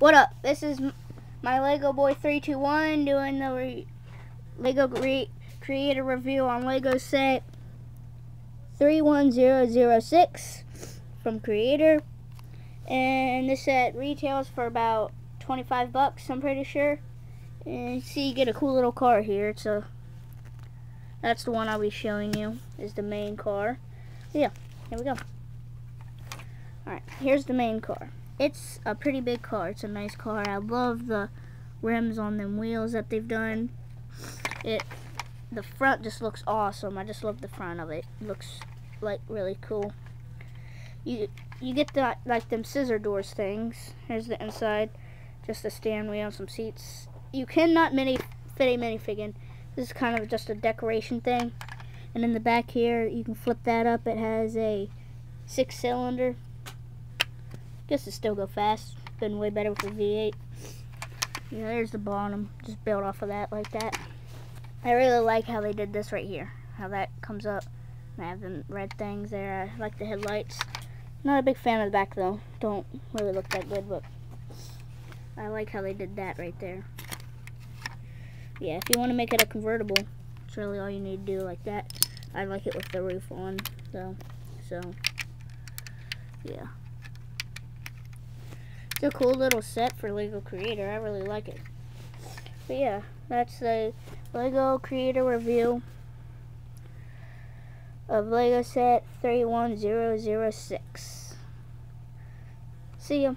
What up? This is my Lego Boy 321 doing the re Lego Cre Creator review on Lego set 31006 from Creator. And this set retails for about 25 bucks, I'm pretty sure. And see, you get a cool little car here. It's a that's the one I'll be showing you is the main car. Yeah, here we go. Alright, here's the main car it's a pretty big car. It's a nice car. I love the rims on them wheels that they've done. It the front just looks awesome. I just love the front of it. it looks like really cool. You you get the like them scissor doors things. Here's the inside. Just a stand wheel, some seats. You cannot mini fit a minifig in. This is kind of just a decoration thing. And in the back here, you can flip that up. It has a six cylinder Guess it still go fast. Been way better with the V8. Yeah, there's the bottom. Just built off of that like that. I really like how they did this right here. How that comes up. I have the red things there. I like the headlights. Not a big fan of the back though. Don't really look that good, but I like how they did that right there. Yeah, if you want to make it a convertible, it's really all you need to do like that. I like it with the roof on, though. So, yeah. A cool little set for Lego Creator. I really like it. But yeah, that's the Lego Creator review of Lego set 31006. See ya.